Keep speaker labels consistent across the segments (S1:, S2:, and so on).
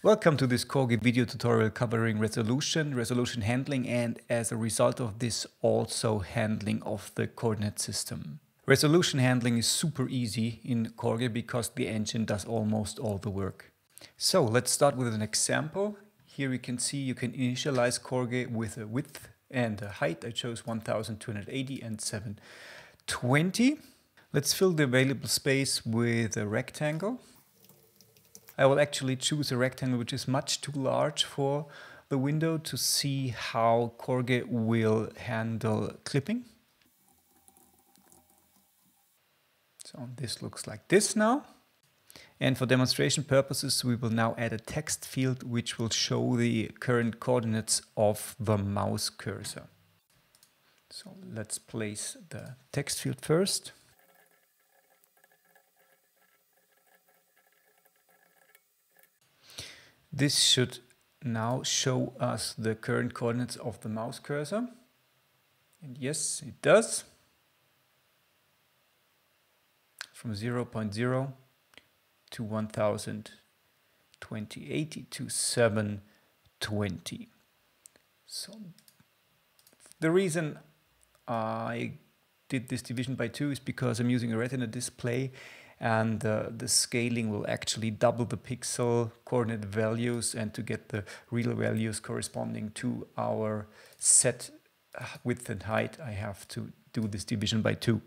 S1: Welcome to this KorGE video tutorial covering resolution, resolution handling and as a result of this also handling of the coordinate system. Resolution handling is super easy in KorGE because the engine does almost all the work. So let's start with an example. Here you can see you can initialize KorGE with a width and a height. I chose 1280 and 720. Let's fill the available space with a rectangle. I will actually choose a rectangle which is much too large for the window to see how KorGE will handle clipping. So this looks like this now. And for demonstration purposes, we will now add a text field which will show the current coordinates of the mouse cursor. So let's place the text field first. This should now show us the current coordinates of the mouse cursor. And yes, it does. From 0, 0.0 to 1020, to 720. So the reason I did this division by 2 is because I'm using a retina display and uh, the scaling will actually double the pixel coordinate values and to get the real values corresponding to our set uh, width and height I have to do this division by 2.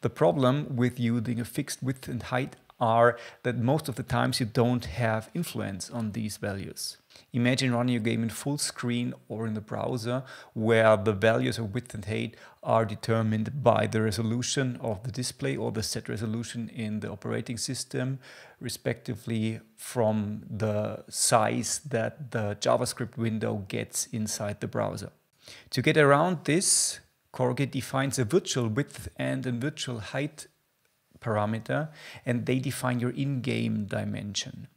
S1: The problem with using a fixed width and height are that most of the times you don't have influence on these values. Imagine running a game in full screen or in the browser where the values of width and height are determined by the resolution of the display or the set resolution in the operating system, respectively from the size that the JavaScript window gets inside the browser. To get around this, KorGE defines a virtual width and a virtual height parameter and they define your in-game dimension.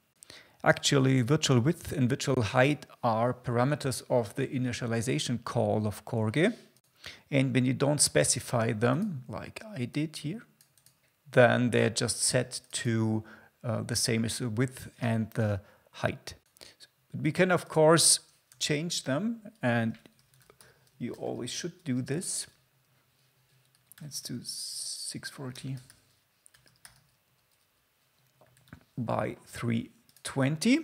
S1: Actually, virtual width and virtual height are parameters of the initialization call of KorGE. And when you don't specify them, like I did here, then they're just set to uh, the same as the width and the height. we can, of course, change them, and you always should do this. Let's do 640 by 320.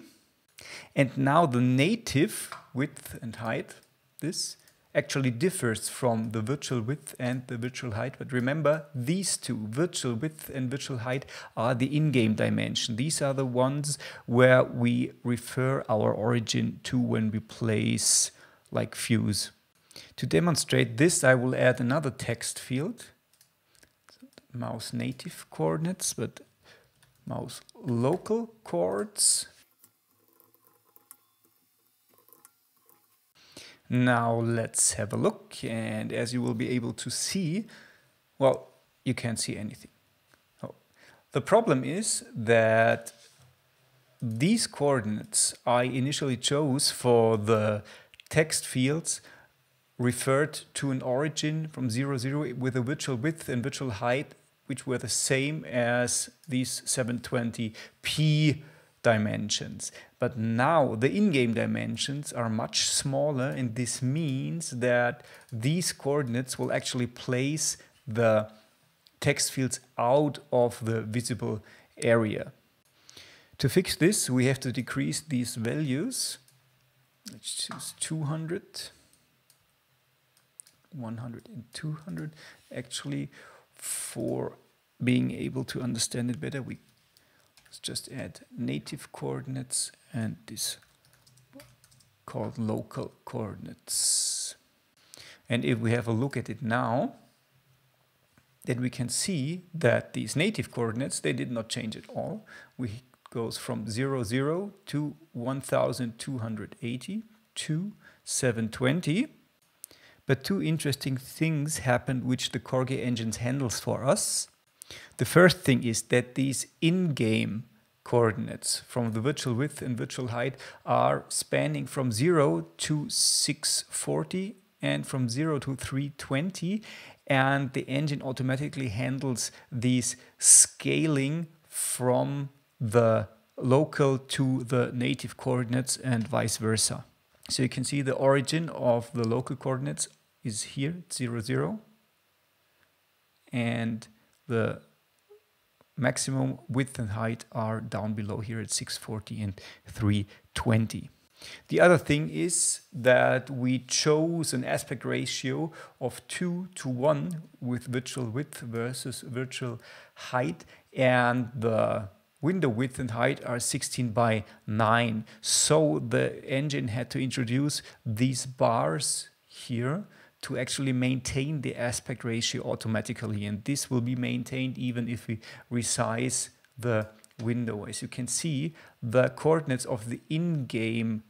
S1: And now the native width and height, this actually differs from the virtual width and the virtual height. But remember, these two, virtual width and virtual height, are the in-game dimension. These are the ones where we refer our origin to when we place like views. To demonstrate this, I will add another text field, mouse native coordinates, but mouse local chords. Now let's have a look and as you will be able to see, well, you can't see anything. Oh. The problem is that these coordinates I initially chose for the text fields referred to an origin from 0, 0 with a virtual width and virtual height which were the same as these 720p dimensions. But now the in-game dimensions are much smaller and this means that these coordinates will actually place the text fields out of the visible area. To fix this, we have to decrease these values. Let's choose 200, 100 and 200. Actually, for being able to understand it better, we let's just add native coordinates and this called local coordinates. And if we have a look at it now, then we can see that these native coordinates, they did not change at all. We goes from 0, 0 to 1280 to 720. But two interesting things happened which the KorGE engines handles for us. The first thing is that these in-game coordinates from the virtual width and virtual height are spanning from 0 to 640 and from 0 to 320 and the engine automatically handles these scaling from the local to the native coordinates and vice versa. So you can see the origin of the local coordinates is here, 0, 0. And the maximum width and height are down below here at 640 and 320. The other thing is that we chose an aspect ratio of 2 to 1 with virtual width versus virtual height and the window width and height are 16 by 9. So the engine had to introduce these bars here to actually maintain the aspect ratio automatically. And this will be maintained even if we resize the window. As you can see, the coordinates of the in-game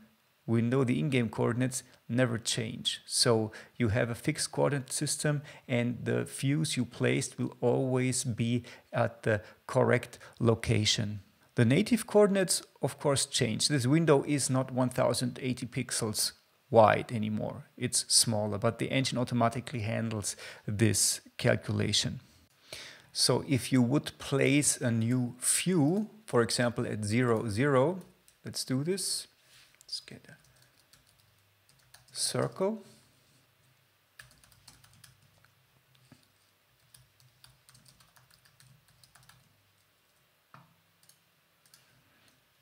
S1: window, the in-game coordinates never change. So you have a fixed coordinate system and the views you placed will always be at the correct location. The native coordinates of course change. This window is not 1080 pixels wide anymore. It's smaller, but the engine automatically handles this calculation. So if you would place a new view, for example at 0, 0, let's do this. Let's get a circle.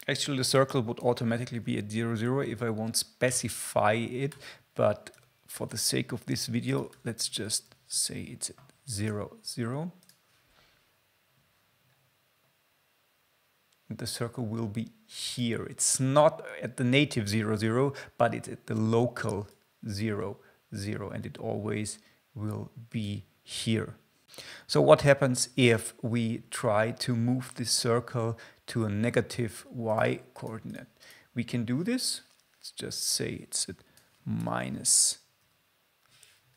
S1: Actually, the circle would automatically be at 0, 0 if I won't specify it, but for the sake of this video, let's just say it's at 0, 0. And the circle will be here. It's not at the native 0, 0, but it's at the local 0, 0, and it always will be here. So what happens if we try to move this circle to a negative y coordinate? We can do this. Let's just say it's at minus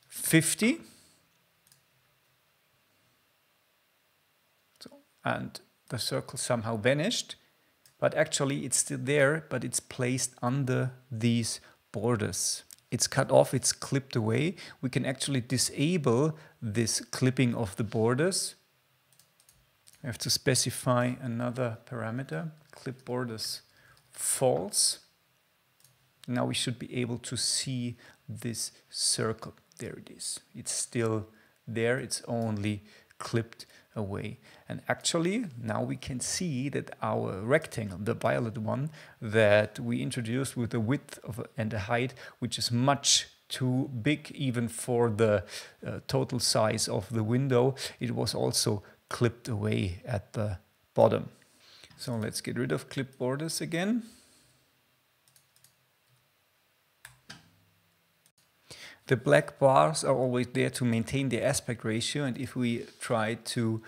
S1: 50. So, and the circle somehow vanished, but actually it's still there, but it's placed under these borders it's cut off, it's clipped away. We can actually disable this clipping of the borders. I have to specify another parameter, clip borders false. Now we should be able to see this circle. There it is. It's still there, it's only clipped away. And actually, now we can see that our rectangle, the violet one that we introduced with the width of, and the height, which is much too big even for the uh, total size of the window, it was also clipped away at the bottom. So let's get rid of clip borders again. The black bars are always there to maintain the aspect ratio and if we try to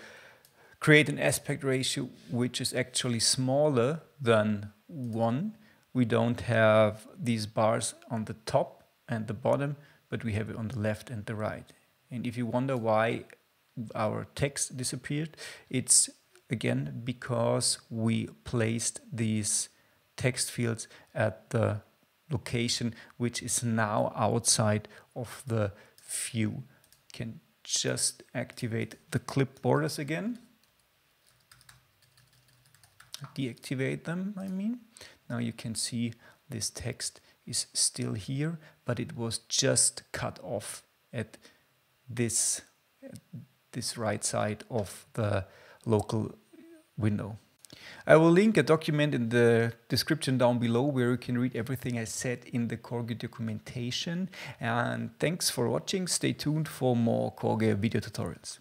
S1: create an aspect ratio which is actually smaller than 1, we don't have these bars on the top and the bottom, but we have it on the left and the right. And if you wonder why our text disappeared, it's again because we placed these text fields at the location which is now outside of the view. Can just activate the clip borders again. Deactivate them, I mean. Now you can see this text is still here, but it was just cut off at this, at this right side of the local window. I will link a document in the description down below where you can read everything I said in the KorGE documentation. And thanks for watching. Stay tuned for more KorGE video tutorials.